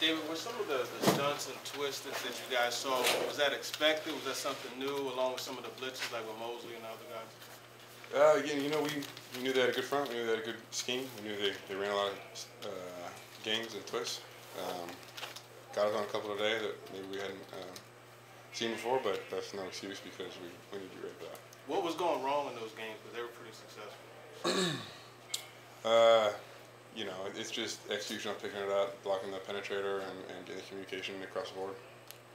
David, were some of the, the stunts and twists that, that you guys saw, was that expected? Was that something new along with some of the blitzes like with Mosley and other guys? Uh, again, you know, we, we knew they had a good front. We knew they had a good scheme. We knew they, they ran a lot of uh, games and twists. Um, got us on a couple today that maybe we hadn't uh, seen before, but that's no excuse because we, we need to be ready for that. What was going wrong in those games? Because they were pretty successful. Uh, you know, it's just execution on picking it up, blocking the penetrator, and, and getting communication across the board.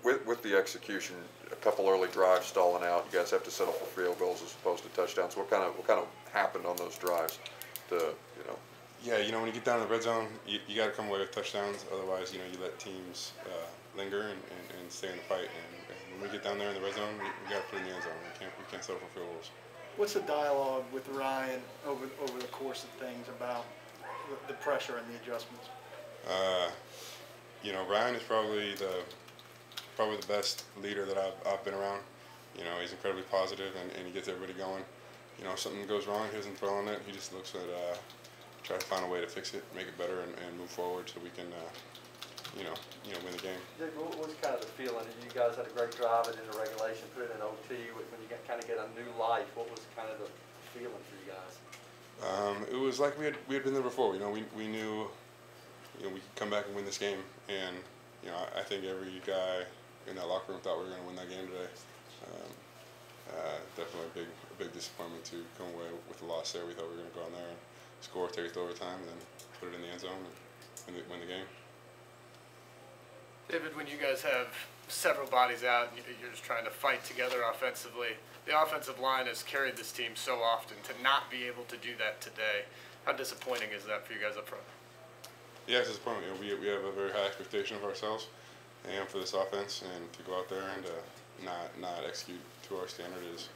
With, with the execution, a couple early drives stalling out, you guys have to settle for field goals as opposed to touchdowns. What kind of, what kind of happened on those drives to, you know, Yeah, you know, when you get down to the red zone, you, you got to come away with touchdowns. Otherwise, you know, you let teams uh, linger and, and, and stay in the fight. And, and when we get down there in the red zone, we, we got to put in the end zone. We can't, we can't settle for field goals. What's the dialogue with Ryan over, over the course of things about the- the pressure and the adjustments? Uh, you know, Ryan is probably the probably the best leader that I've, I've been around. You know, he's incredibly positive and, and he gets everybody going. You know, if something goes wrong, he doesn't throw on it. He just looks at, uh, try to find a way to fix it, make it better, and, and move forward so we can, uh, you know, you know, win the game. Dick, what was kind of the feeling? You guys had a great drive it into regulation, put it in OT, when you get, kind of get a new life, what was kind of the feeling for you guys? Um, it was like we had we had been there before. You know, we we knew, you know, we come back and win this game, and you know, I, I think every guy in that locker room thought we were going to win that game today. Um, uh, definitely a big a big disappointment to come away with a loss there. We thought we were going to go in there and score, take it to overtime, and then put it in the end zone and win the, win the game. David, when you guys have several bodies out, and you- you're just trying to fight together offensively, the offensive line has carried this team so often. To not be able to do that today, how disappointing is that for you guys up front? Yeah, it's disappointing. You know, we we have a very high expectation of ourselves and for this offense, and to go out there and uh, not not execute to our standard is